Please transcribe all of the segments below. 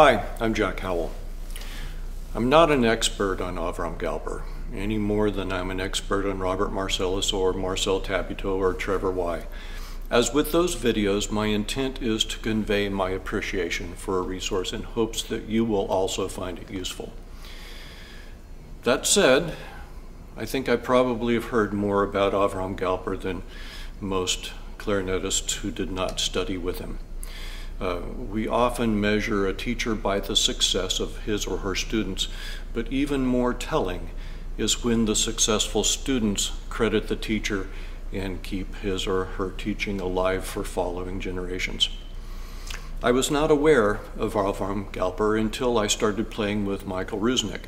Hi, I'm Jack Howell. I'm not an expert on Avrahm Galper, any more than I'm an expert on Robert Marcellus or Marcel Tabuteau or Trevor Wye As with those videos, my intent is to convey my appreciation for a resource in hopes that you will also find it useful. That said, I think I probably have heard more about Avrahm Galper than most clarinetists who did not study with him. Uh, we often measure a teacher by the success of his or her students, but even more telling is when the successful students credit the teacher and keep his or her teaching alive for following generations. I was not aware of Avrahm Galper until I started playing with Michael Rusinek,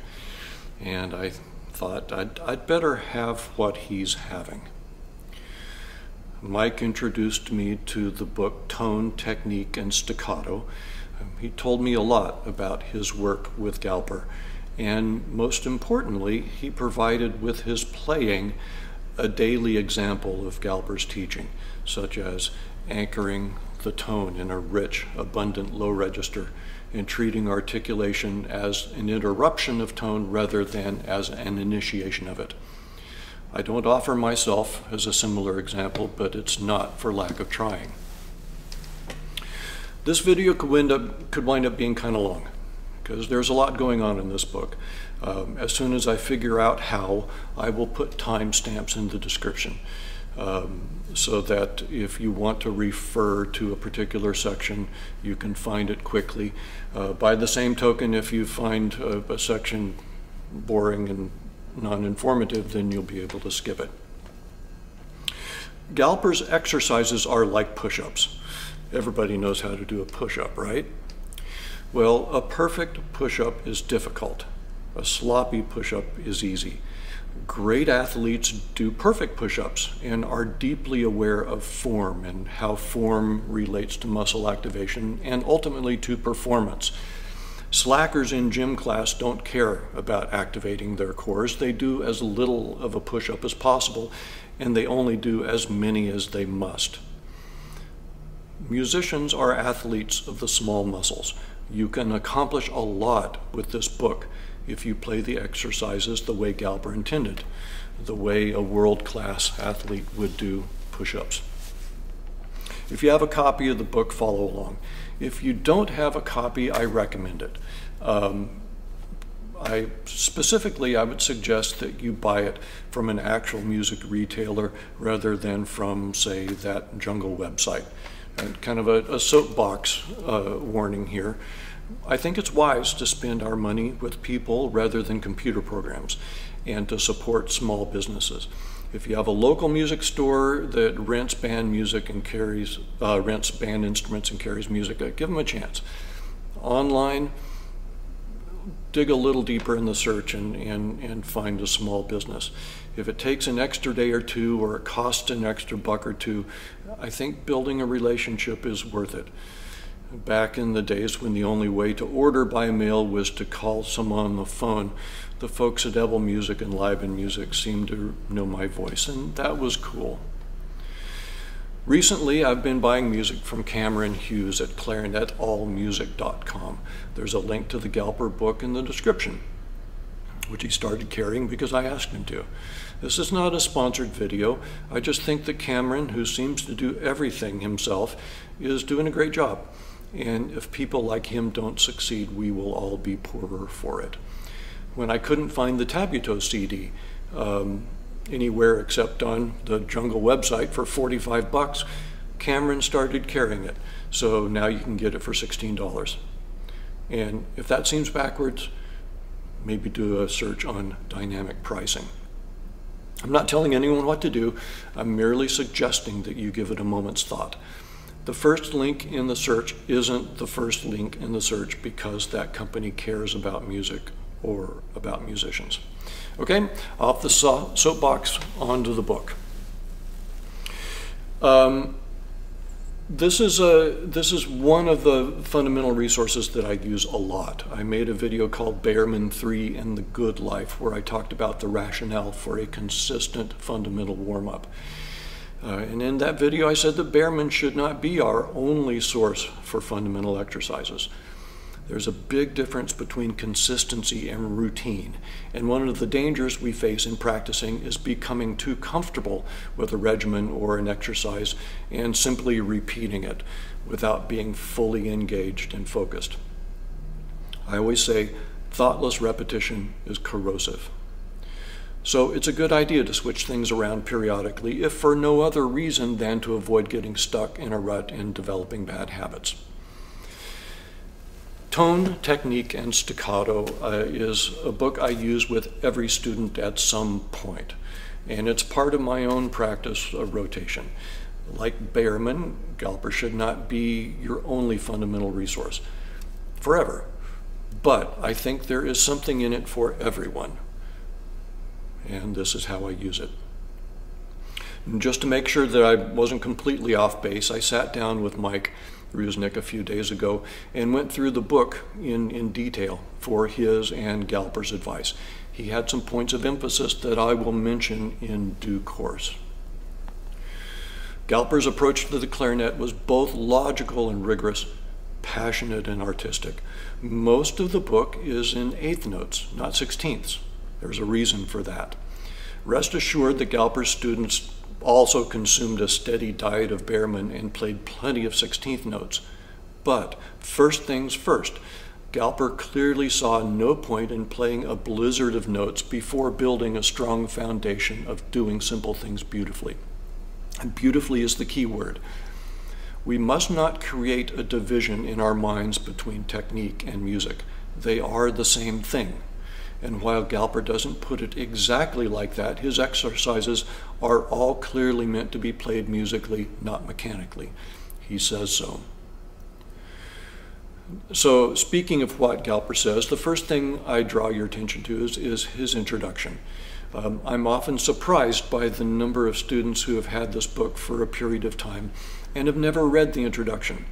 and I thought I'd, I'd better have what he's having. Mike introduced me to the book Tone, Technique, and Staccato. Um, he told me a lot about his work with Galper, and most importantly, he provided with his playing a daily example of Galper's teaching, such as anchoring the tone in a rich, abundant low register and treating articulation as an interruption of tone rather than as an initiation of it. I don't offer myself as a similar example, but it's not for lack of trying. This video could wind up, could wind up being kind of long because there's a lot going on in this book. Um, as soon as I figure out how, I will put timestamps in the description um, so that if you want to refer to a particular section, you can find it quickly. Uh, by the same token, if you find a, a section boring and non-informative, then you'll be able to skip it. Galper's exercises are like push-ups. Everybody knows how to do a push-up, right? Well, a perfect push-up is difficult. A sloppy push-up is easy. Great athletes do perfect push-ups and are deeply aware of form and how form relates to muscle activation and ultimately to performance. Slackers in gym class don't care about activating their cores. They do as little of a push-up as possible, and they only do as many as they must. Musicians are athletes of the small muscles. You can accomplish a lot with this book if you play the exercises the way Galper intended, the way a world-class athlete would do push-ups. If you have a copy of the book, follow along. If you don't have a copy, I recommend it. Um, I specifically, I would suggest that you buy it from an actual music retailer rather than from, say, that Jungle website. And kind of a, a soapbox uh, warning here. I think it's wise to spend our money with people rather than computer programs and to support small businesses. If you have a local music store that rents band music and carries, uh, rents band instruments and carries music, uh, give them a chance. Online, dig a little deeper in the search and, and, and find a small business. If it takes an extra day or two or it costs an extra buck or two, I think building a relationship is worth it back in the days when the only way to order by mail was to call someone on the phone, the folks at Eble Music and Luyben Music seemed to know my voice, and that was cool. Recently, I've been buying music from Cameron Hughes at clarinetallmusic.com. There's a link to the Galper book in the description, which he started carrying because I asked him to. This is not a sponsored video. I just think that Cameron, who seems to do everything himself, is doing a great job. And if people like him don't succeed, we will all be poorer for it. When I couldn't find the Tabuteau CD um, anywhere except on the Jungle website for 45 bucks, Cameron started carrying it. So now you can get it for $16. And if that seems backwards, maybe do a search on dynamic pricing. I'm not telling anyone what to do. I'm merely suggesting that you give it a moment's thought. The first link in the search isn't the first link in the search because that company cares about music or about musicians. Okay, off the soapbox onto the book. Um, this is a this is one of the fundamental resources that I use a lot. I made a video called Baermann 3 and the Good Life where I talked about the rationale for a consistent fundamental warm-up. Uh, and in that video, I said that Baermann should not be our only source for fundamental exercises. There's a big difference between consistency and routine. And one of the dangers we face in practicing is becoming too comfortable with a regimen or an exercise and simply repeating it without being fully engaged and focused. I always say thoughtless repetition is corrosive. So it's a good idea to switch things around periodically, if for no other reason than to avoid getting stuck in a rut and developing bad habits. Tone, Technique, and Staccato uh, is a book I use with every student at some point, and it's part of my own practice of rotation. Like Baermann, Galper should not be your only fundamental resource forever, but I think there is something in it for everyone, and this is how I use it. And just to make sure that I wasn't completely off base, I sat down with Mike Rusinek a few days ago and went through the book in, in detail for his and Galper's advice. He had some points of emphasis that I will mention in due course. Galper's approach to the clarinet was both logical and rigorous, passionate and artistic. Most of the book is in eighth notes, not sixteenths. There's a reason for that. Rest assured that Galper's students also consumed a steady diet of Baermann and played plenty of 16th notes. But first things first, Galper clearly saw no point in playing a blizzard of notes before building a strong foundation of doing simple things beautifully. And beautifully is the key word. We must not create a division in our minds between technique and music. They are the same thing. And while Galper doesn't put it exactly like that, his exercises are all clearly meant to be played musically, not mechanically. He says so. So, speaking of what Galper says, the first thing I draw your attention to is, is his introduction. Um, I'm often surprised by the number of students who have had this book for a period of time and have never read the introduction.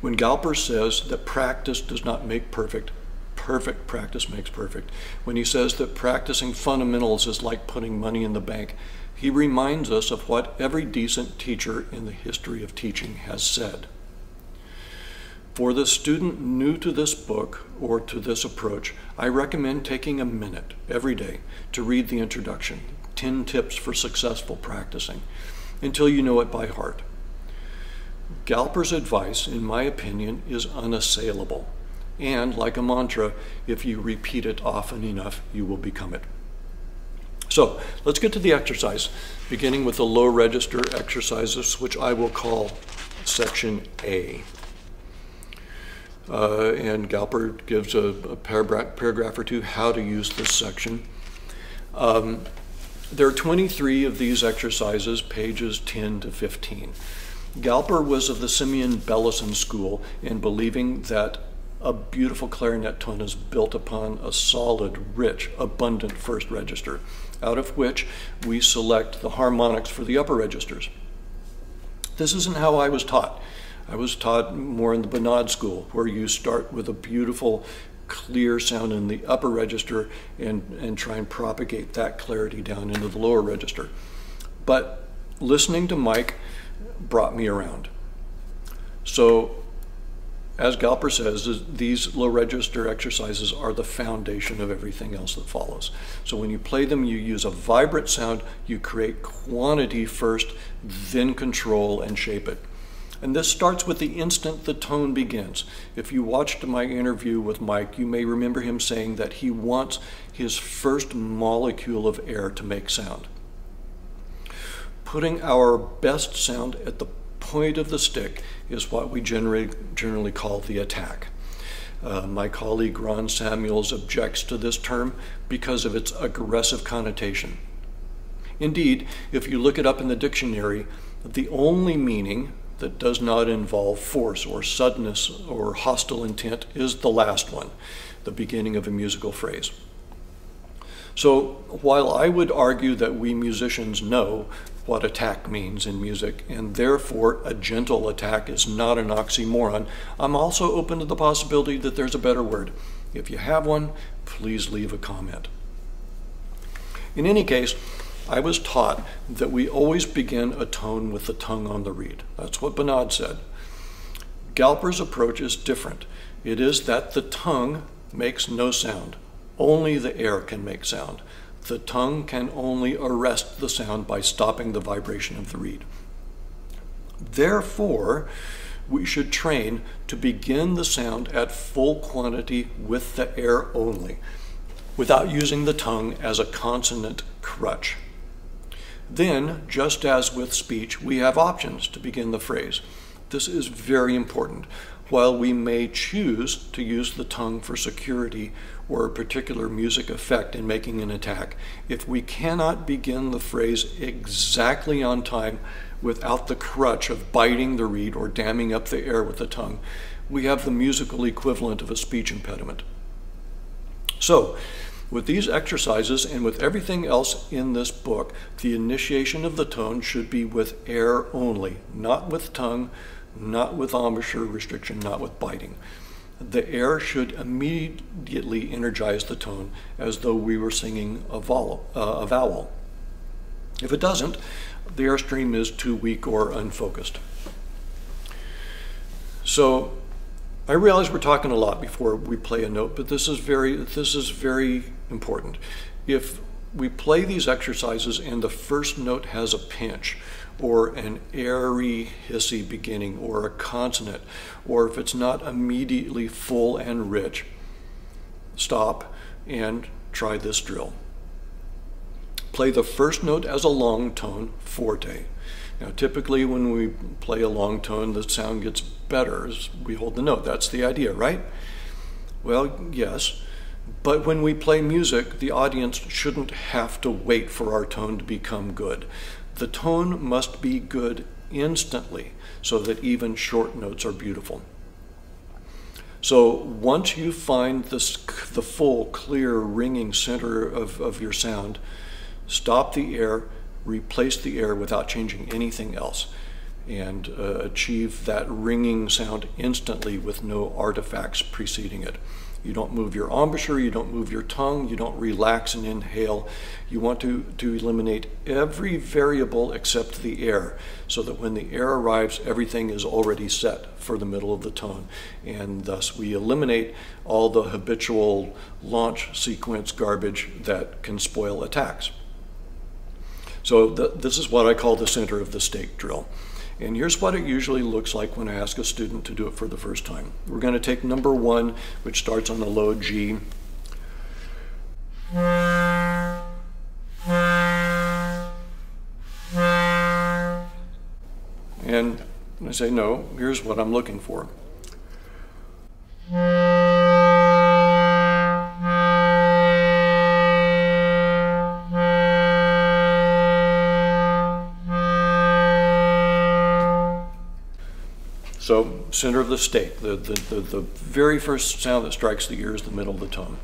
When Galper says that practice does not make perfect, perfect practice makes perfect. When he says that practicing fundamentals is like putting money in the bank, he reminds us of what every decent teacher in the history of teaching has said. For the student new to this book or to this approach, I recommend taking a minute every day to read the introduction, 10 tips for successful practicing, until you know it by heart. Galper's advice, in my opinion, is unassailable. And like a mantra, if you repeat it often enough, you will become it. So let's get to the exercise, beginning with the low register exercises, which I will call section A. Uh, and Galper gives a, a paragraph, paragraph, or two how to use this section. Um, there are 23 of these exercises, pages 10 to 15. Galper was of the Simeon Bellison school in believing that a beautiful clarinet tone is built upon a solid, rich, abundant first register, out of which we select the harmonics for the upper registers. This isn't how I was taught. I was taught more in the Bonade school, where you start with a beautiful, clear sound in the upper register and, and try and propagate that clarity down into the lower register. But listening to Mike brought me around. So as Galper says, these low register exercises are the foundation of everything else that follows. So when you play them, you use a vibrant sound, you create quantity first, then control and shape it. And this starts with the instant the tone begins. If you watched my interview with Mike, you may remember him saying that he wants his first molecule of air to make sound. Putting our best sound at the point of the stick is what we generally, generally call the attack. Uh, my colleague Ron Samuels objects to this term because of its aggressive connotation. Indeed, if you look it up in the dictionary, the only meaning that does not involve force or suddenness or hostile intent is the last one, the beginning of a musical phrase. So while I would argue that we musicians know what attack means in music, and therefore a gentle attack is not an oxymoron. I'm also open to the possibility that there's a better word. If you have one, please leave a comment. In any case, I was taught that we always begin a tone with the tongue on the reed. That's what Bonade said. Galper's approach is different. It is that the tongue makes no sound. Only the air can make sound. The tongue can only arrest the sound by stopping the vibration of the reed. Therefore, we should train to begin the sound at full quantity with the air only, without using the tongue as a consonant crutch. Then, just as with speech, we have options to begin the phrase. This is very important. While we may choose to use the tongue for security or a particular music effect in making an attack, if we cannot begin the phrase exactly on time without the crutch of biting the reed or damming up the air with the tongue, we have the musical equivalent of a speech impediment. So, with these exercises and with everything else in this book, the initiation of the tone should be with air only, not with tongue, not with embouchure restriction, not with biting. The air should immediately energize the tone as though we were singing a vowel. Uh, a vowel. If it doesn't, the airstream is too weak or unfocused. So I realize we're talking a lot before we play a note, but this is very this is very important. If we play these exercises and the first note has a pinch or an airy hissy beginning or a consonant or if it's not immediately full and rich, stop and try this drill. Play the first note as a long tone, forte. Now, typically when we play a long tone, the sound gets better as we hold the note. That's the idea, right? Well, yes. But when we play music, the audience shouldn't have to wait for our tone to become good. The tone must be good instantly so that even short notes are beautiful. So once you find this, the full, clear, ringing center of, of your sound, stop the air, replace the air without changing anything else, and uh, achieve that ringing sound instantly with no artifacts preceding it. You don't move your embouchure, you don't move your tongue, you don't relax and inhale. You want to, to eliminate every variable except the air so that when the air arrives, everything is already set for the middle of the tone. And thus we eliminate all the habitual launch sequence garbage that can spoil attacks. So th this is what I call the center of the steak drill. And here's what it usually looks like when I ask a student to do it for the first time. We're going to take number one, which starts on the low G. And I say, no, here's what I'm looking for. Center of the state. the, the, the, the, very first sound that strikes the ear is the middle of the tone.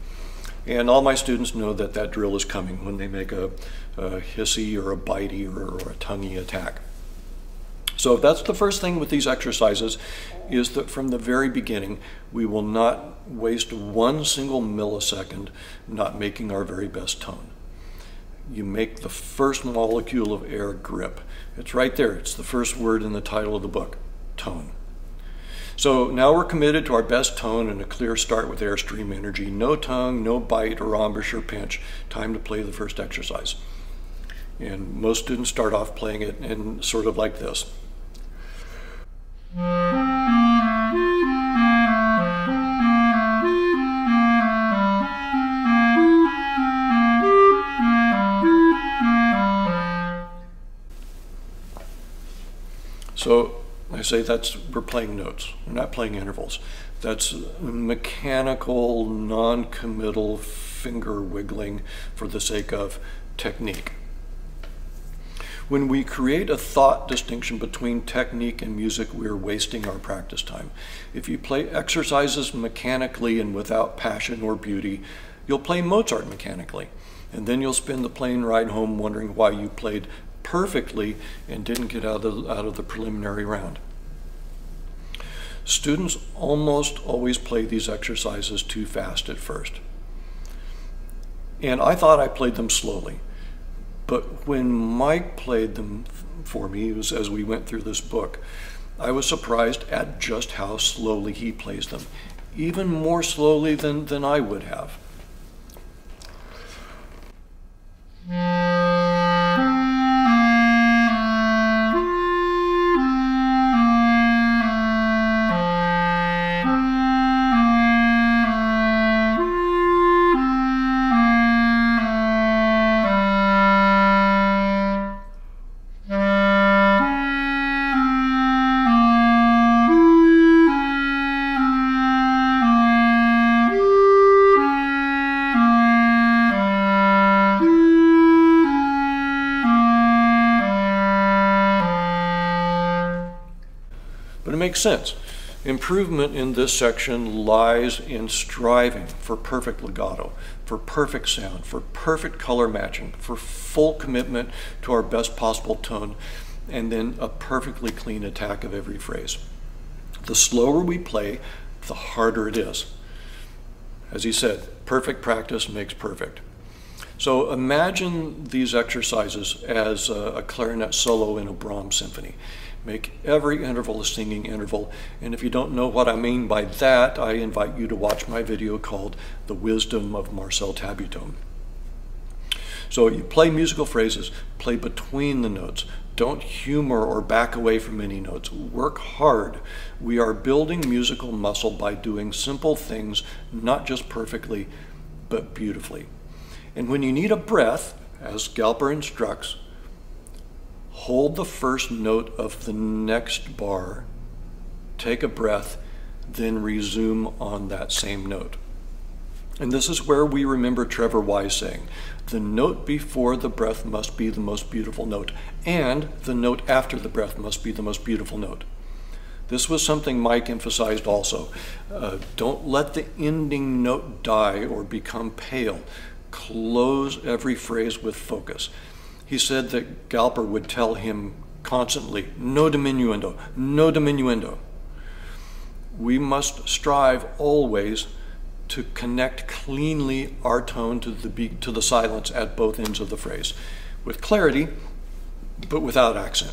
And all my students know that that drill is coming when they make a, a hissy or a bitey or, or a tonguey attack. So that's the first thing with these exercises is that from the very beginning, we will not waste one single millisecond not making our very best tone. You make the first molecule of air grip. It's right there. It's the first word in the title of the book, tone. So now we're committed to our best tone and a clear start with airstream energy. No tongue, no bite or embouchure pinch. Time to play the first exercise. And most students start off playing it in sort of like this. So I say that's we're playing notes. We're not playing intervals. That's mechanical, non-committal finger wiggling for the sake of technique. When we create a thought distinction between technique and music, we're wasting our practice time. If you play exercises mechanically and without passion or beauty, you'll play Mozart mechanically. And then you'll spend the plane ride home wondering why you played perfectly and didn't get out of, out of the preliminary round. Students almost always play these exercises too fast at first. And I thought I played them slowly. But when Mike played them for me, as we went through this book, I was surprised at just how slowly he plays them, even more slowly than, than I would have. Makes sense. Improvement in this section lies in striving for perfect legato, for perfect sound, for perfect color matching, for full commitment to our best possible tone, and then a perfectly clean attack of every phrase. The slower we play, the harder it is. As he said, perfect practice makes perfect. So imagine these exercises as a, a clarinet solo in a Brahms symphony. Make every interval a singing interval. And if you don't know what I mean by that, I invite you to watch my video called The Wisdom of Marcel Tabuteau. So you play musical phrases, play between the notes. Don't humor or back away from any notes. Work hard. We are building musical muscle by doing simple things, not just perfectly, but beautifully. And when you need a breath, as Galper instructs, hold the first note of the next bar, take a breath, then resume on that same note. And this is where we remember Trevor Wye's saying, the note before the breath must be the most beautiful note, and the note after the breath must be the most beautiful note. This was something Mike emphasized also. Uh, don't let the ending note die or become pale. Close every phrase with focus. He said that Galper would tell him constantly, no diminuendo, no diminuendo. We must strive always to connect cleanly our tone to the, to the silence at both ends of the phrase, with clarity, but without accent.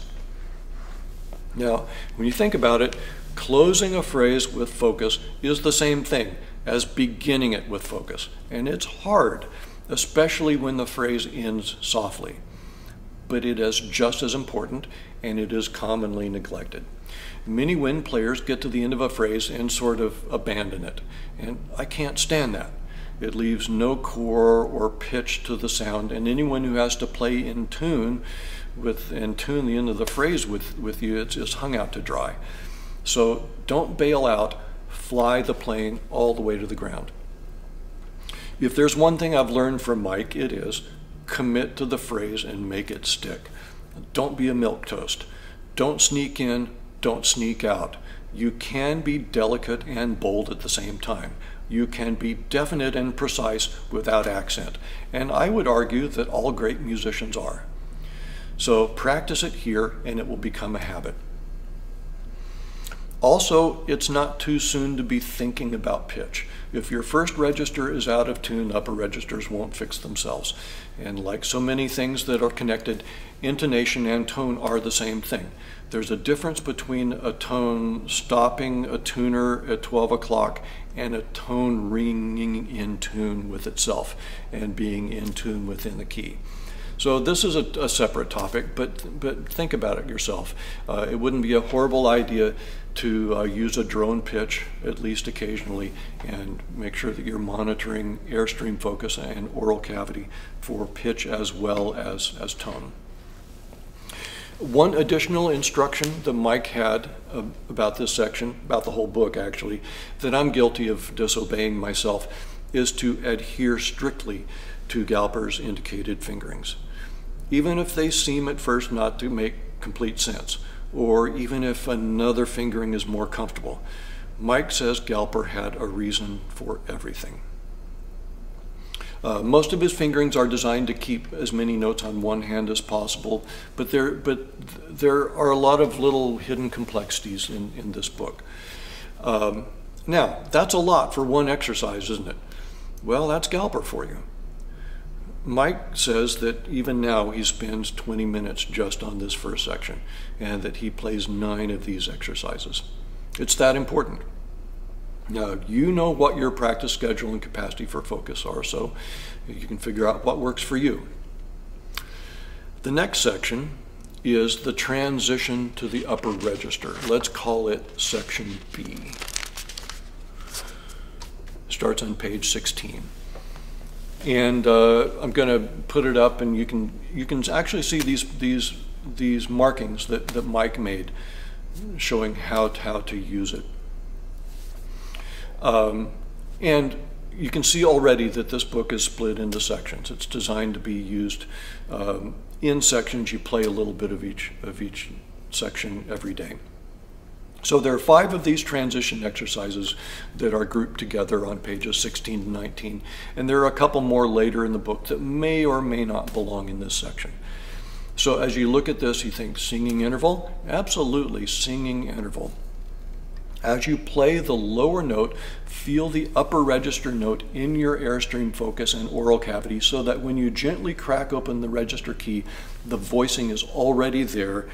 Now, when you think about it, closing a phrase with focus is the same thing as beginning it with focus. And it's hard, especially when the phrase ends softly but it is just as important and it is commonly neglected. Many wind players get to the end of a phrase and sort of abandon it, and I can't stand that. It leaves no core or pitch to the sound, and anyone who has to play in tune with and tune the end of the phrase with, with you, it's just hung out to dry. So don't bail out, fly the plane all the way to the ground. If there's one thing I've learned from Mike, it is commit to the phrase and make it stick. Don't be a milk toast. Don't sneak in, don't sneak out. You can be delicate and bold at the same time. You can be definite and precise without accent. And I would argue that all great musicians are. So practice it here and it will become a habit. Also, it's not too soon to be thinking about pitch. If your first register is out of tune, upper registers won't fix themselves. And like so many things that are connected, intonation and tone are the same thing. There's a difference between a tone stopping a tuner at 12 o'clock and a tone ringing in tune with itself and being in tune within the key. So this is a, a separate topic, but, but think about it yourself. Uh, it wouldn't be a horrible idea to uh, use a drone pitch at least occasionally and make sure that you're monitoring airstream focus and oral cavity for pitch as well as, as tone. One additional instruction that Mike had uh, about this section, about the whole book actually, that I'm guilty of disobeying myself, is to adhere strictly to Galper's indicated fingerings even if they seem at first not to make complete sense, or even if another fingering is more comfortable. Mike says Galper had a reason for everything. Uh, most of his fingerings are designed to keep as many notes on one hand as possible, but there, but there are a lot of little hidden complexities in, in this book. Um, now, that's a lot for one exercise, isn't it? Well, that's Galper for you. Mike says that even now he spends 20 minutes just on this first section and that he plays nine of these exercises. It's that important. Now, you know what your practice schedule and capacity for focus are, so you can figure out what works for you. The next section is the transition to the upper register. Let's call it section B. Starts on page 16. And uh, I'm going to put it up, and you can you can actually see these these these markings that, that Mike made, showing how how to use it. Um, and you can see already that this book is split into sections. It's designed to be used um, in sections. You play a little bit of each of each section every day. So there are five of these transition exercises that are grouped together on pages 16 to 19, and there are a couple more later in the book that may or may not belong in this section. So as you look at this, you think singing interval? Absolutely, singing interval. As you play the lower note, feel the upper register note in your airstream focus and oral cavity so that when you gently crack open the register key, the voicing is already there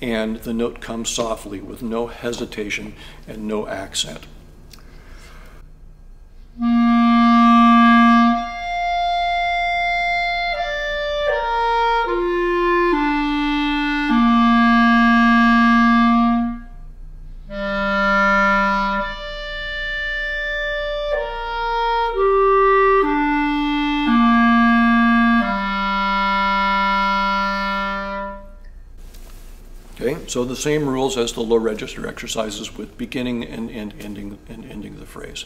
and the note comes softly with no hesitation and no accent. So the same rules as the low register exercises with beginning and, and ending and ending the phrase.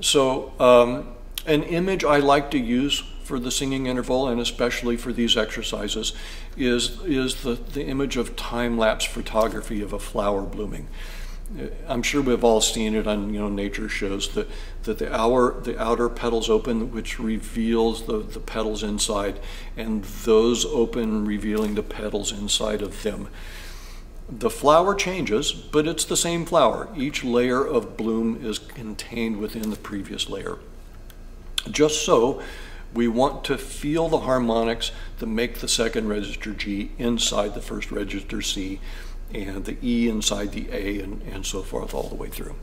So um, an image I like to use for the singing interval and especially for these exercises is, is the, the image of time-lapse photography of a flower blooming. I'm sure we've all seen it on you know nature shows that that the outer the outer petals open, which reveals the the petals inside, and those open, revealing the petals inside of them. The flower changes, but it's the same flower. Each layer of bloom is contained within the previous layer. Just so, we want to feel the harmonics that make the second register G inside the first register C and the E inside the A and, and so forth all the way through.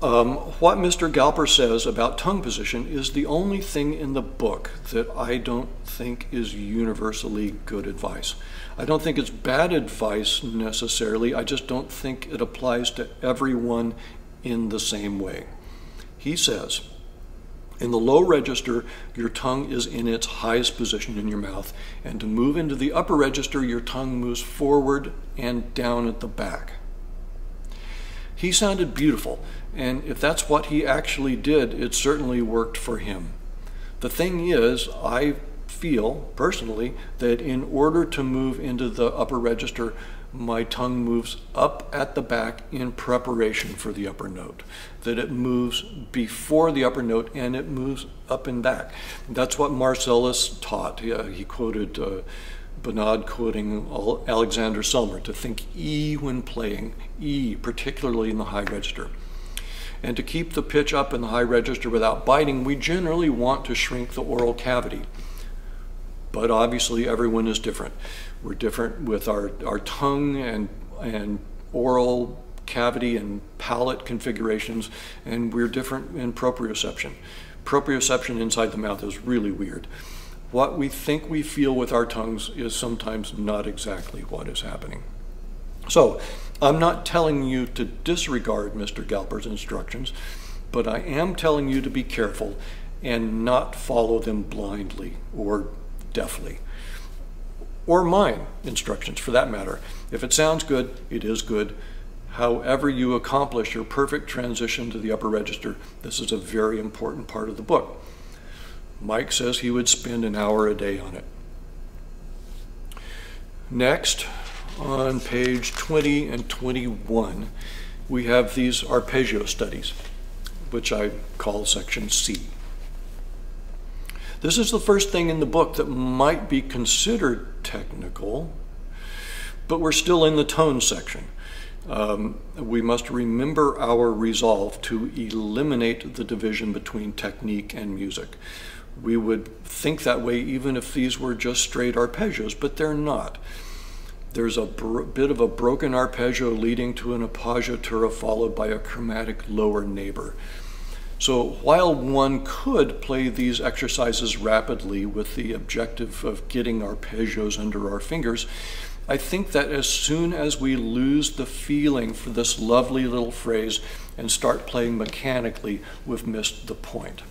Um, what Mr. Galper says about tongue position is the only thing in the book that I don't think is universally good advice. I don't think it's bad advice necessarily, I just don't think it applies to everyone in the same way. He says, in the low register, your tongue is in its highest position in your mouth. And to move into the upper register, your tongue moves forward and down at the back. He sounded beautiful, and if that's what he actually did, it certainly worked for him. The thing is, I feel personally that in order to move into the upper register, my tongue moves up at the back in preparation for the upper note. That it moves before the upper note and it moves up and back. That's what Marcellus taught. He, uh, he quoted uh, Bonade quoting Alexander Selmer to think E when playing, E, particularly in the high register. And to keep the pitch up in the high register without biting, we generally want to shrink the oral cavity. But obviously, everyone is different. We're different with our, our tongue and, and oral cavity and palate configurations, and we're different in proprioception. Proprioception inside the mouth is really weird. What we think we feel with our tongues is sometimes not exactly what is happening. So, I'm not telling you to disregard Mr. Galper's instructions, but I am telling you to be careful and not follow them blindly or deafly or mine instructions for that matter. If it sounds good, it is good. However you accomplish your perfect transition to the upper register, this is a very important part of the book. Mike says he would spend an hour a day on it. Next, on page 20 and 21, we have these arpeggio studies, which I call section C. This is the first thing in the book that might be considered technical, but we're still in the tone section. Um, we must remember our resolve to eliminate the division between technique and music. we would think that way even if these were just straight arpeggios, but they're not. There's a bit of a broken arpeggio leading to an appoggiatura followed by a chromatic lower neighbor. So while one could play these exercises rapidly with the objective of getting arpeggios under our fingers, I think that as soon as we lose the feeling for this lovely little phrase and start playing mechanically, we've missed the point.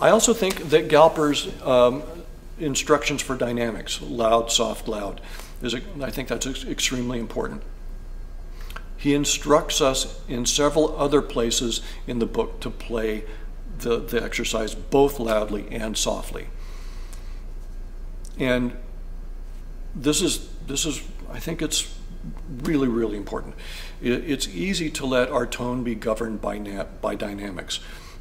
I also think that Galper's um, instructions for dynamics, loud, soft, loud, is I think that's extremely important. He instructs us in several other places in the book to play the, the exercise both loudly and softly. And this is, this is, I think it's really, really important. It, it's easy to let our tone be governed by, by dynamics.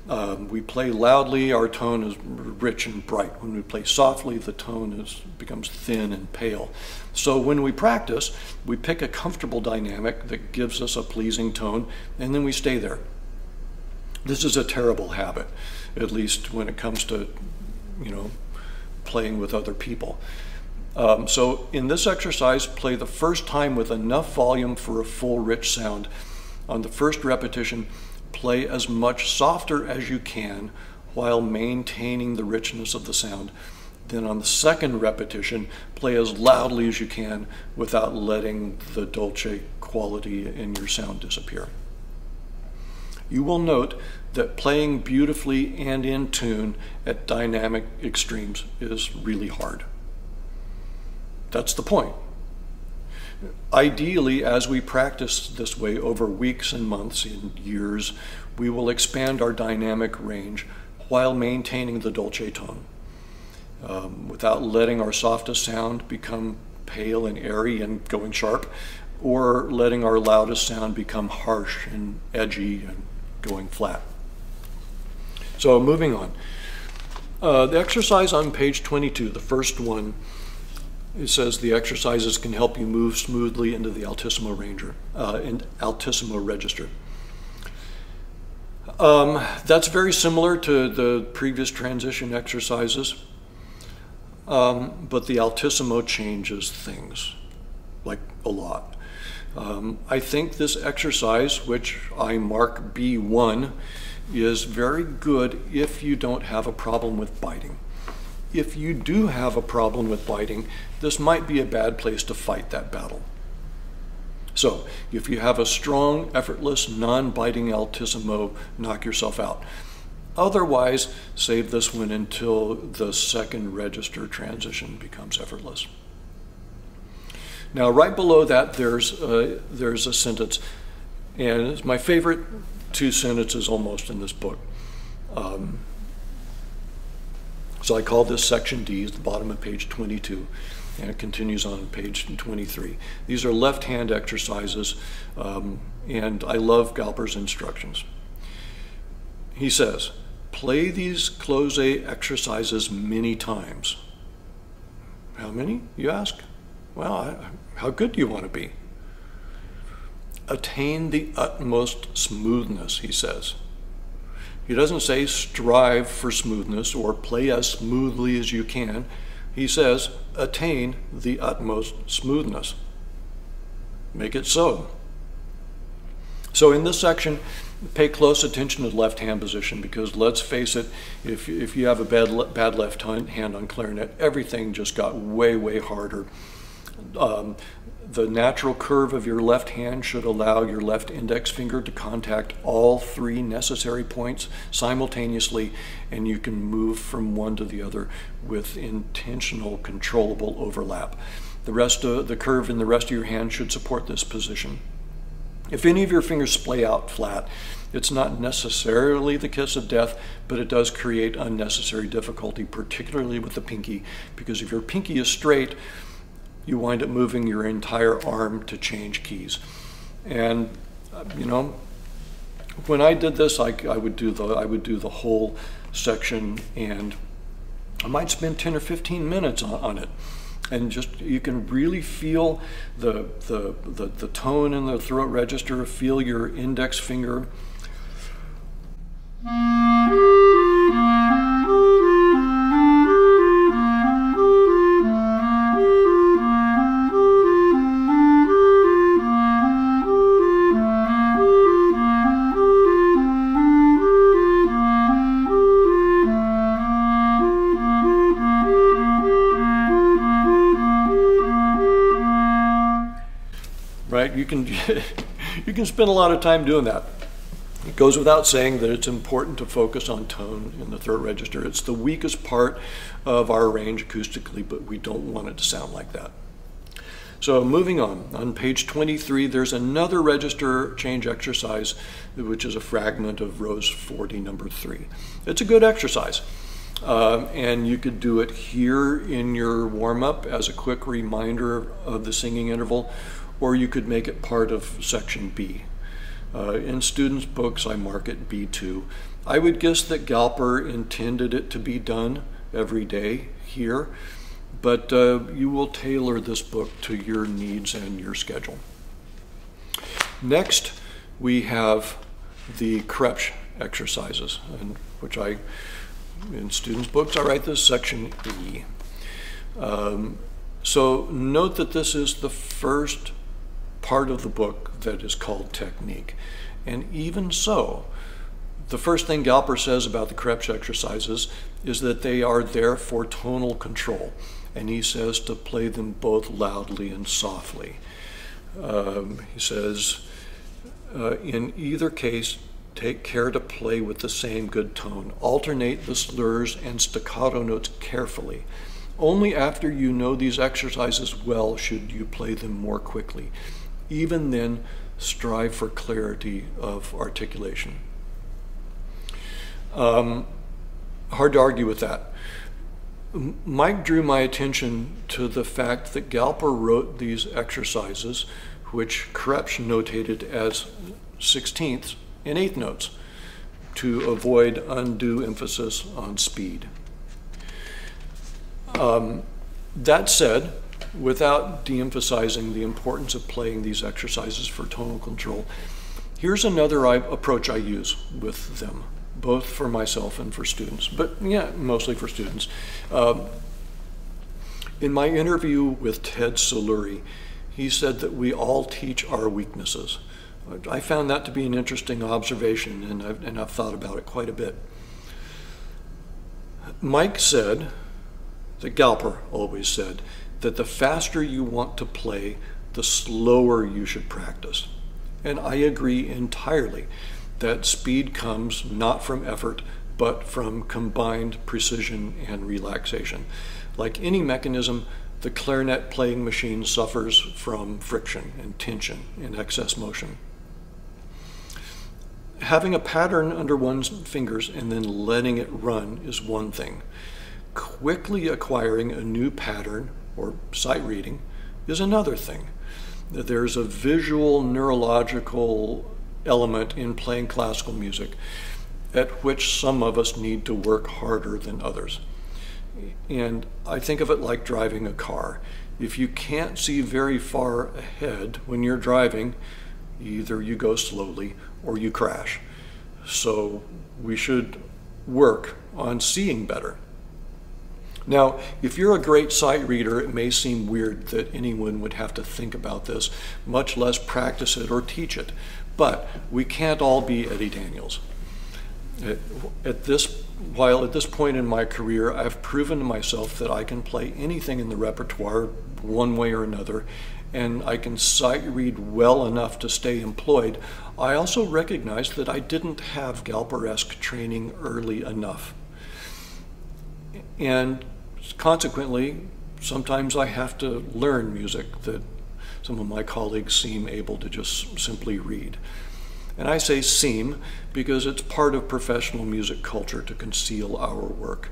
Um, we play loudly, our tone is rich and bright. When we play softly, the tone is, becomes thin and pale. So when we practice, we pick a comfortable dynamic that gives us a pleasing tone, and then we stay there. This is a terrible habit, at least when it comes to, you know, playing with other people. Um, so in this exercise, play the first time with enough volume for a full rich sound. On the first repetition, play as much softer as you can while maintaining the richness of the sound. Then on the second repetition, play as loudly as you can without letting the dolce quality in your sound disappear. You will note that playing beautifully and in tune at dynamic extremes is really hard. That's the point. Ideally, as we practice this way over weeks and months and years, we will expand our dynamic range while maintaining the dolce tone, um, without letting our softest sound become pale and airy and going sharp, or letting our loudest sound become harsh and edgy and going flat. So moving on. Uh, the exercise on page 22, the first one, it says the exercises can help you move smoothly into the altissimo ranger, uh, in altissimo register. Um, that's very similar to the previous transition exercises, um, but the altissimo changes things, like a lot. Um, I think this exercise, which I mark B1, is very good if you don't have a problem with biting if you do have a problem with biting, this might be a bad place to fight that battle. So, if you have a strong, effortless, non-biting altissimo, knock yourself out. Otherwise, save this one until the second register transition becomes effortless. Now, right below that, there's a, there's a sentence, and it's my favorite two sentences almost in this book. Um, so I call this section D, at the bottom of page 22, and it continues on page 23. These are left-hand exercises, um, and I love Galper's instructions. He says, play these Klose exercises many times. How many, you ask? Well, I, how good do you want to be? Attain the utmost smoothness, he says. He doesn't say strive for smoothness or play as smoothly as you can. He says attain the utmost smoothness. Make it so. So in this section, pay close attention to the left hand position because let's face it, if, if you have a bad, bad left hand on clarinet, everything just got way, way harder. Um, the natural curve of your left hand should allow your left index finger to contact all three necessary points simultaneously, and you can move from one to the other with intentional, controllable overlap. The rest of the curve in the rest of your hand should support this position. If any of your fingers splay out flat, it's not necessarily the kiss of death, but it does create unnecessary difficulty, particularly with the pinky, because if your pinky is straight, you wind up moving your entire arm to change keys. And, you know, when I did this, I, I, would do the, I would do the whole section and I might spend 10 or 15 minutes on, on it. And just, you can really feel the, the, the, the tone in the throat register, feel your index finger. Can, you can spend a lot of time doing that. It goes without saying that it's important to focus on tone in the third register. It's the weakest part of our range acoustically, but we don't want it to sound like that. So moving on, on page 23, there's another register change exercise, which is a fragment of Rose 40, number three. It's a good exercise. Uh, and you could do it here in your warm-up as a quick reminder of the singing interval, or you could make it part of section B. Uh, in students' books, I mark it B2. I would guess that Galper intended it to be done every day here, but uh, you will tailor this book to your needs and your schedule. Next, we have the Kroepsch exercises, and which I, in students' books, I write this section E. Um, so note that this is the first part of the book that is called technique. And even so, the first thing Galper says about the Kroepsch exercises is that they are there for tonal control. And he says to play them both loudly and softly. Um, he says, uh, in either case, take care to play with the same good tone. Alternate the slurs and staccato notes carefully. Only after you know these exercises well should you play them more quickly even then strive for clarity of articulation. Um, hard to argue with that. Mike drew my attention to the fact that Galper wrote these exercises, which Kroepsch notated as sixteenths and eighth notes to avoid undue emphasis on speed. Um, that said, without de-emphasizing the importance of playing these exercises for tonal control, here's another approach I use with them, both for myself and for students, but yeah, mostly for students. Um, in my interview with Ted Saluri, he said that we all teach our weaknesses. I found that to be an interesting observation, and I've, and I've thought about it quite a bit. Mike said, that Galper always said, that the faster you want to play, the slower you should practice. And I agree entirely that speed comes not from effort, but from combined precision and relaxation. Like any mechanism, the clarinet playing machine suffers from friction and tension and excess motion. Having a pattern under one's fingers and then letting it run is one thing. Quickly acquiring a new pattern or sight reading is another thing. That There's a visual neurological element in playing classical music at which some of us need to work harder than others. And I think of it like driving a car. If you can't see very far ahead when you're driving, either you go slowly or you crash. So we should work on seeing better. Now, if you're a great sight reader, it may seem weird that anyone would have to think about this, much less practice it or teach it. But we can't all be Eddie Daniels. At, at this, while at this point in my career, I've proven to myself that I can play anything in the repertoire one way or another, and I can sight read well enough to stay employed. I also recognize that I didn't have Galperesque training early enough. And consequently, sometimes I have to learn music that some of my colleagues seem able to just simply read. And I say seem because it's part of professional music culture to conceal our work.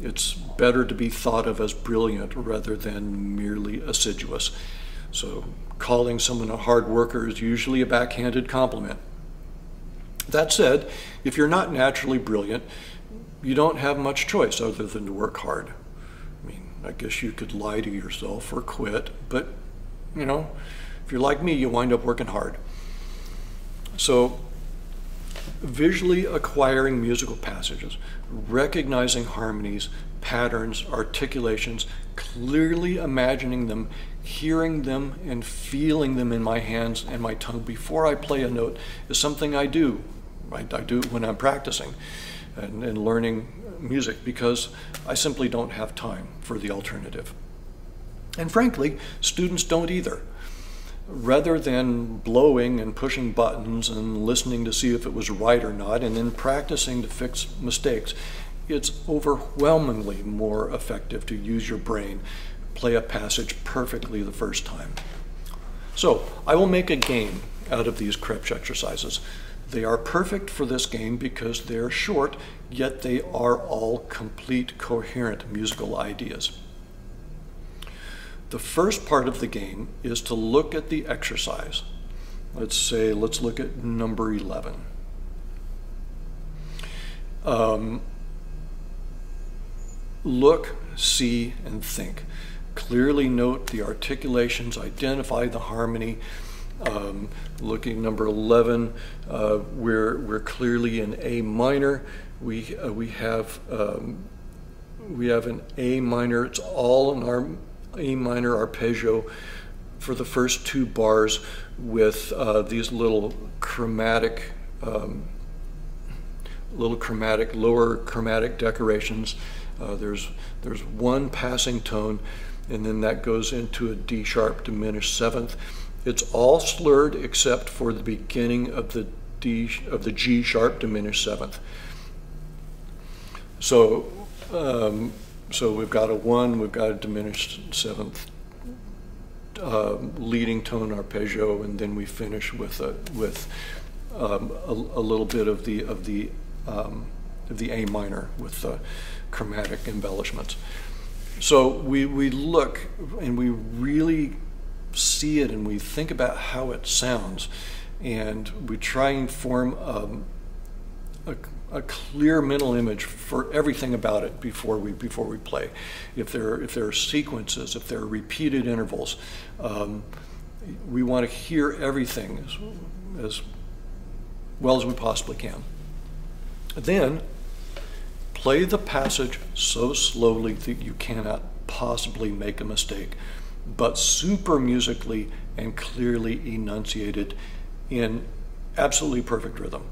It's better to be thought of as brilliant rather than merely assiduous. So calling someone a hard worker is usually a backhanded compliment. That said, if you're not naturally brilliant, you don't have much choice other than to work hard. I guess you could lie to yourself or quit, but you know, if you're like me, you wind up working hard. So, visually acquiring musical passages, recognizing harmonies, patterns, articulations, clearly imagining them, hearing them, and feeling them in my hands and my tongue before I play a note is something I do. I, I do when I'm practicing and, and learning music because I simply don't have time for the alternative. And frankly, students don't either. rather than blowing and pushing buttons and listening to see if it was right or not and then practicing to fix mistakes, it's overwhelmingly more effective to use your brain, play a passage perfectly the first time. So I will make a game out of these Kroepsch exercises. They are perfect for this game because they're short, yet they are all complete, coherent musical ideas. The first part of the game is to look at the exercise. Let's say, let's look at number 11. Um, look, see, and think. Clearly note the articulations, identify the harmony. Um, looking number 11, uh, we're, we're clearly in A minor. We, uh, we, have, um, we have an A minor, it's all in our a minor arpeggio for the first two bars with uh, these little chromatic, um, little chromatic, lower chromatic decorations. Uh, there's, there's one passing tone, and then that goes into a D sharp diminished seventh. It's all slurred except for the beginning of the D of the G sharp diminished seventh. So um, so we've got a one, we've got a diminished seventh uh, leading tone arpeggio, and then we finish with a with um, a, a, little bit of the of the um, of the A minor with the chromatic embellishments. So we we look and we really see it, and we think about how it sounds, and we try and form um, a a clear mental image for everything about it before we before we play. If there if there are sequences, if there are repeated intervals, um, we want to hear everything as, as well as we possibly can. Then play the passage so slowly that you cannot possibly make a mistake, but super musically and clearly enunciated in absolutely perfect rhythm.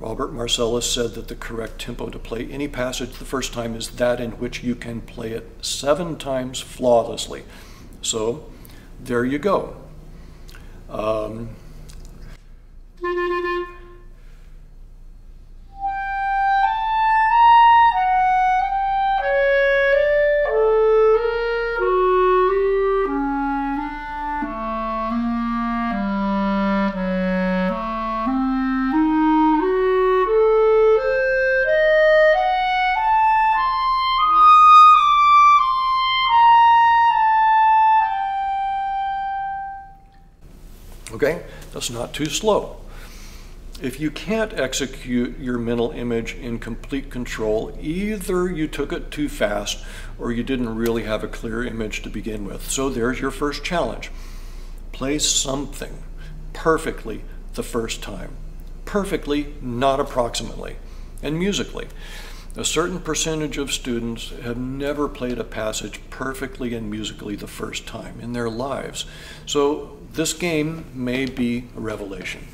Robert Marcellus said that the correct tempo to play any passage the first time is that in which you can play it seven times flawlessly. So there you go. Um, not too slow. If you can't execute your mental image in complete control, either you took it too fast or you didn't really have a clear image to begin with. So there's your first challenge. Play something perfectly the first time. Perfectly, not approximately. And musically. A certain percentage of students have never played a passage perfectly and musically the first time in their lives. So this game may be a revelation.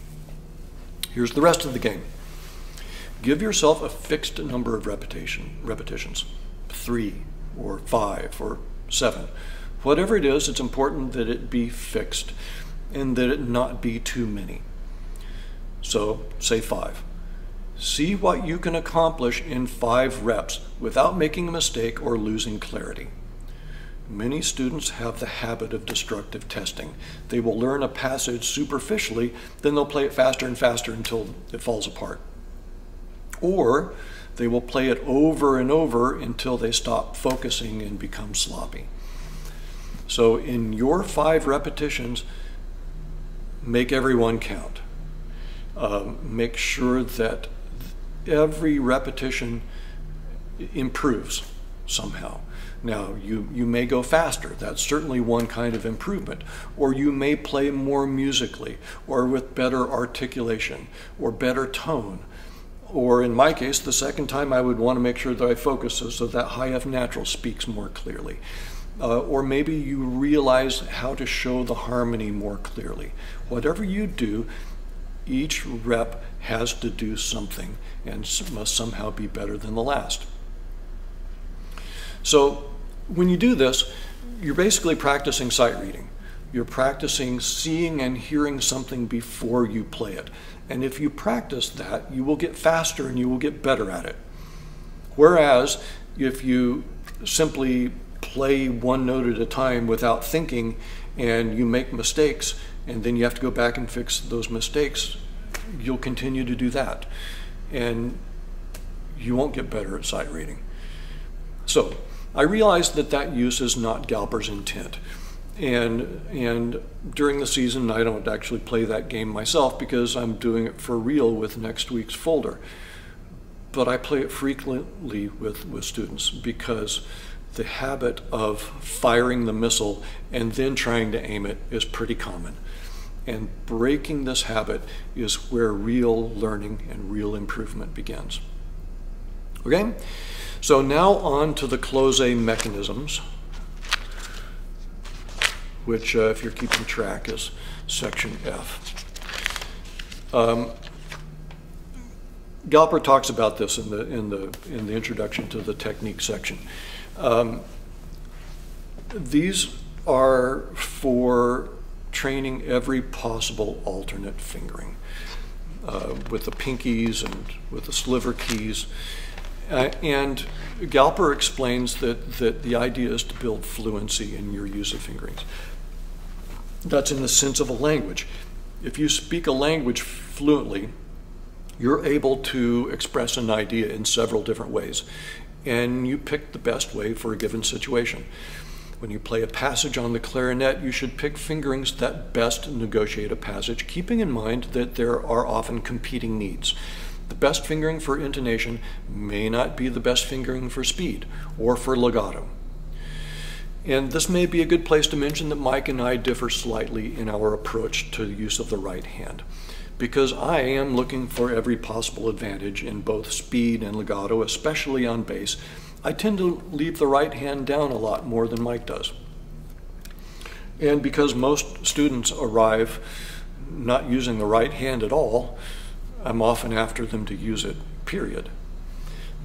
Here's the rest of the game. Give yourself a fixed number of repetition, repetitions, three or five or seven. Whatever it is, it's important that it be fixed and that it not be too many. So say five. See what you can accomplish in five reps without making a mistake or losing clarity. Many students have the habit of destructive testing. They will learn a passage superficially, then they'll play it faster and faster until it falls apart. Or they will play it over and over until they stop focusing and become sloppy. So in your five repetitions, make every one count. Um, make sure that every repetition improves somehow. Now, you, you may go faster. That's certainly one kind of improvement. Or you may play more musically, or with better articulation, or better tone. Or in my case, the second time I would want to make sure that I focus so that high F natural speaks more clearly. Uh, or maybe you realize how to show the harmony more clearly. Whatever you do, each rep has to do something and must somehow be better than the last. So when you do this, you're basically practicing sight reading. You're practicing seeing and hearing something before you play it. And if you practice that, you will get faster and you will get better at it. Whereas if you simply play one note at a time without thinking and you make mistakes and then you have to go back and fix those mistakes, you'll continue to do that. And you won't get better at sight reading. So I realize that that use is not Galper's intent. And, and during the season, I don't actually play that game myself because I'm doing it for real with next week's folder. But I play it frequently with, with students because the habit of firing the missile and then trying to aim it is pretty common. And breaking this habit is where real learning and real improvement begins. Okay? So now on to the Klose mechanisms, which, uh, if you're keeping track, is section F. Um, Galper talks about this in the, in the, in the introduction to the technique section. Um, these are for training every possible alternate fingering uh, with the pinkies and with the sliver keys. Uh, and Galper explains that, that the idea is to build fluency in your use of fingerings. That's in the sense of a language. If you speak a language fluently, you're able to express an idea in several different ways, and you pick the best way for a given situation. When you play a passage on the clarinet, you should pick fingerings that best negotiate a passage, keeping in mind that there are often competing needs. The best fingering for intonation may not be the best fingering for speed or for legato. And this may be a good place to mention that Mike and I differ slightly in our approach to the use of the right hand because I am looking for every possible advantage in both speed and legato, especially on bass. I tend to leave the right hand down a lot more than Mike does. And because most students arrive not using the right hand at all, I'm often after them to use it, period.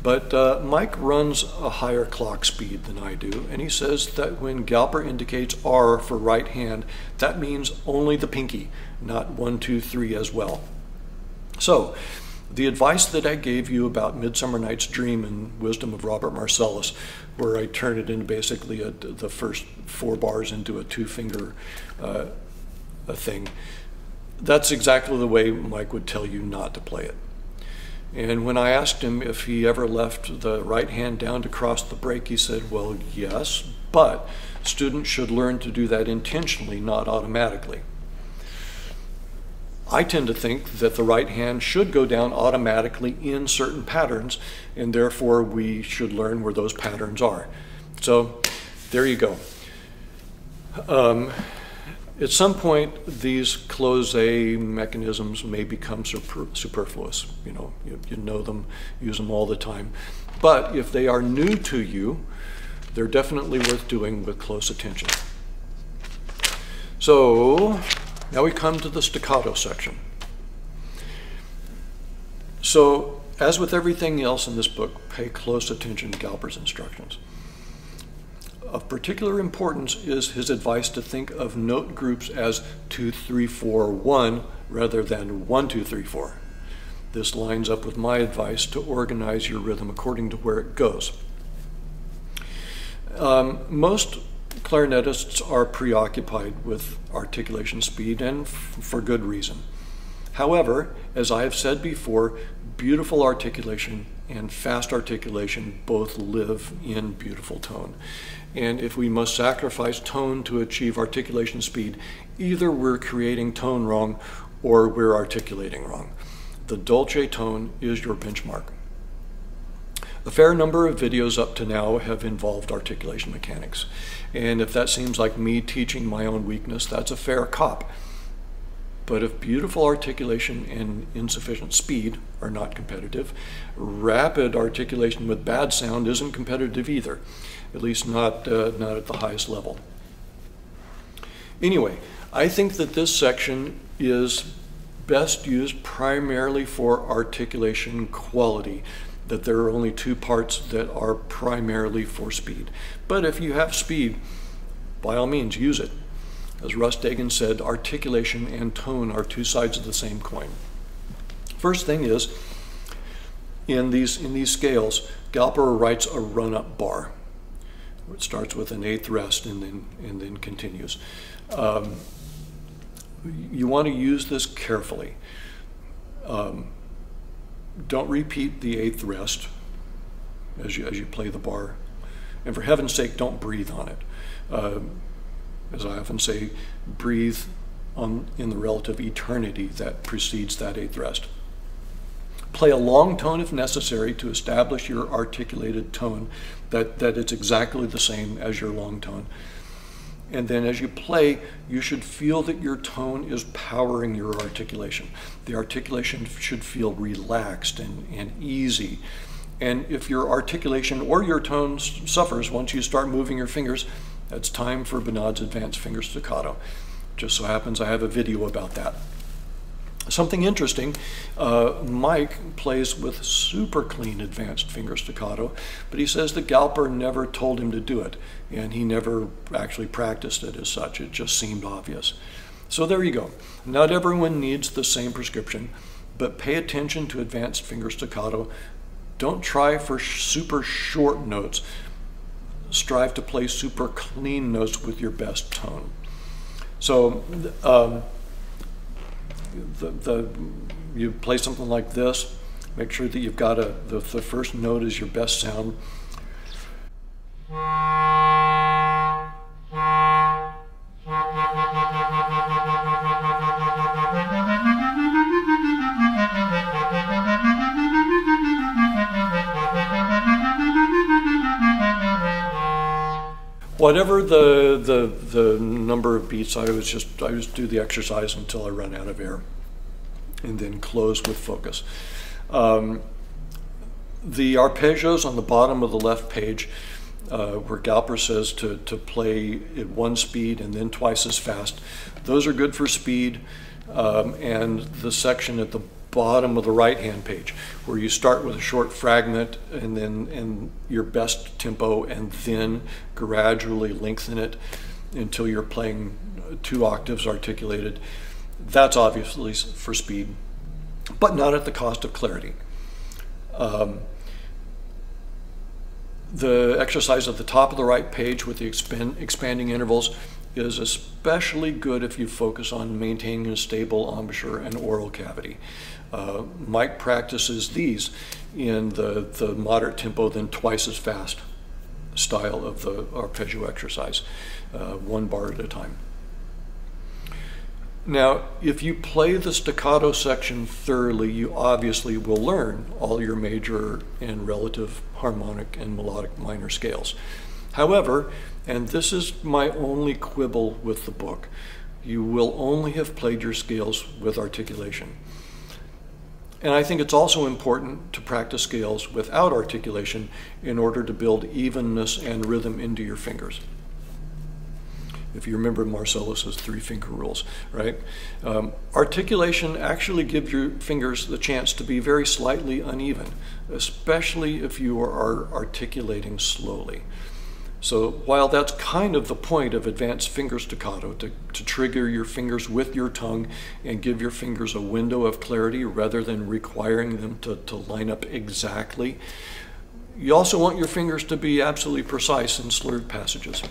But uh, Mike runs a higher clock speed than I do, and he says that when Galper indicates R for right hand, that means only the pinky, not one, two, three as well. So, the advice that I gave you about Midsummer Night's Dream and Wisdom of Robert Marcellus, where I turn it into basically a, the first four bars into a two-finger uh, thing, that's exactly the way Mike would tell you not to play it. And when I asked him if he ever left the right hand down to cross the break, he said, well, yes, but students should learn to do that intentionally, not automatically. I tend to think that the right hand should go down automatically in certain patterns, and therefore we should learn where those patterns are. So there you go. Um, at some point, these Klose mechanisms may become super, superfluous. You know, you, you know them, use them all the time. But if they are new to you, they're definitely worth doing with close attention. So now we come to the staccato section. So as with everything else in this book, pay close attention to Galper's instructions. Of particular importance is his advice to think of note groups as 2, 3, 4, 1 rather than 1, 2, 3, 4. This lines up with my advice to organize your rhythm according to where it goes. Um, most clarinetists are preoccupied with articulation speed and for good reason. However, as I have said before, beautiful articulation and fast articulation both live in beautiful tone. And if we must sacrifice tone to achieve articulation speed, either we're creating tone wrong or we're articulating wrong. The Dolce tone is your benchmark. A fair number of videos up to now have involved articulation mechanics. And if that seems like me teaching my own weakness, that's a fair cop. But if beautiful articulation and insufficient speed are not competitive, rapid articulation with bad sound isn't competitive either at least not, uh, not at the highest level. Anyway, I think that this section is best used primarily for articulation quality, that there are only two parts that are primarily for speed. But if you have speed, by all means, use it. As Russ Dagon said, articulation and tone are two sides of the same coin. First thing is, in these, in these scales, Galper writes a run-up bar. It starts with an eighth rest and then, and then continues. Um, you want to use this carefully. Um, don't repeat the eighth rest as you, as you play the bar. And for heaven's sake, don't breathe on it. Uh, as I often say, breathe on, in the relative eternity that precedes that eighth rest. Play a long tone if necessary to establish your articulated tone, that, that it's exactly the same as your long tone. And then as you play, you should feel that your tone is powering your articulation. The articulation should feel relaxed and, and easy. And if your articulation or your tone suffers once you start moving your fingers, it's time for Bonade's advanced finger staccato. Just so happens I have a video about that. Something interesting, uh, Mike plays with super clean advanced finger staccato, but he says that Galper never told him to do it, and he never actually practiced it as such. It just seemed obvious. So there you go. Not everyone needs the same prescription, but pay attention to advanced finger staccato. Don't try for super short notes. Strive to play super clean notes with your best tone. So, um, the, the you play something like this, make sure that you've got a the, the first note is your best sound. Whatever the, the, the number of beats, I was just, I just do the exercise until I run out of air and then close with focus. Um, the arpeggios on the bottom of the left page, uh, where Galper says to, to play at one speed and then twice as fast, those are good for speed. Um, and the section at the bottom of the right hand page where you start with a short fragment and then in your best tempo and then gradually lengthen it until you're playing two octaves articulated. That's obviously for speed, but not at the cost of clarity. Um, the exercise at the top of the right page with the expand, expanding intervals is especially good if you focus on maintaining a stable embouchure and oral cavity. Uh, Mike practices these in the, the moderate tempo, then twice as fast style of the arpeggio exercise, uh, one bar at a time. Now, if you play the staccato section thoroughly, you obviously will learn all your major and relative harmonic and melodic minor scales. However, and this is my only quibble with the book, you will only have played your scales with articulation. And I think it's also important to practice scales without articulation in order to build evenness and rhythm into your fingers. If you remember Marcellus's three finger rules, right? Um, articulation actually gives your fingers the chance to be very slightly uneven, especially if you are articulating slowly. So while that's kind of the point of advanced finger staccato, to, to trigger your fingers with your tongue and give your fingers a window of clarity rather than requiring them to, to line up exactly, you also want your fingers to be absolutely precise in slurred passages.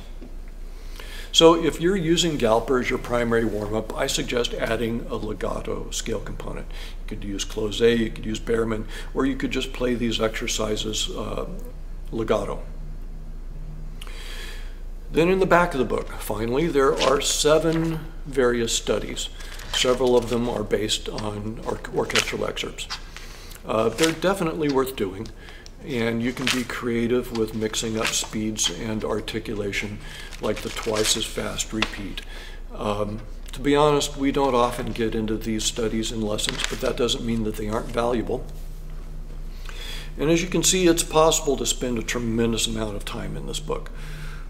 So if you're using Galper as your primary warm-up, I suggest adding a legato scale component. You could use Klose, you could use Baermann, or you could just play these exercises uh, legato. Then in the back of the book, finally, there are seven various studies. Several of them are based on or orchestral excerpts. Uh, they're definitely worth doing, and you can be creative with mixing up speeds and articulation like the twice as fast repeat. Um, to be honest, we don't often get into these studies in lessons, but that doesn't mean that they aren't valuable. And as you can see, it's possible to spend a tremendous amount of time in this book.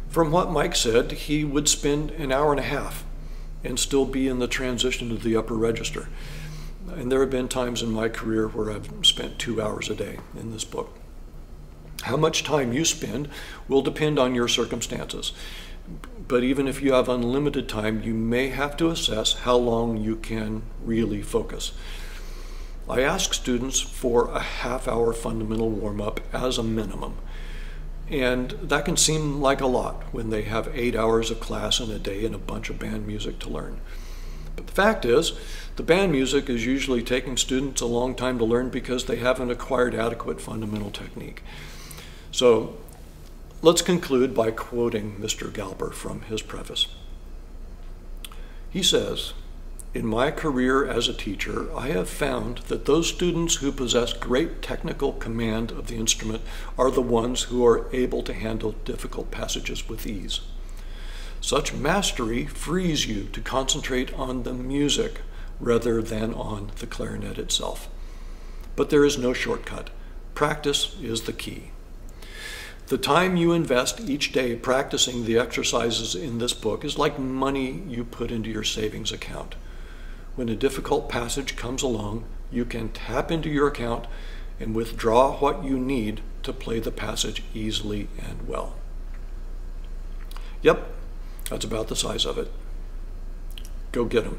From what Mike said, he would spend an hour and a half and still be in the transition to the upper register. And there have been times in my career where I've spent two hours a day in this book. How much time you spend will depend on your circumstances. But even if you have unlimited time, you may have to assess how long you can really focus. I ask students for a half hour fundamental warm up as a minimum. And that can seem like a lot when they have eight hours of class in a day and a bunch of band music to learn. But the fact is, the band music is usually taking students a long time to learn because they haven't acquired adequate fundamental technique. So let's conclude by quoting Mr. Galper from his preface. He says, in my career as a teacher, I have found that those students who possess great technical command of the instrument are the ones who are able to handle difficult passages with ease. Such mastery frees you to concentrate on the music rather than on the clarinet itself. But there is no shortcut. Practice is the key. The time you invest each day practicing the exercises in this book is like money you put into your savings account. When a difficult passage comes along, you can tap into your account and withdraw what you need to play the passage easily and well. Yep, that's about the size of it. Go get them.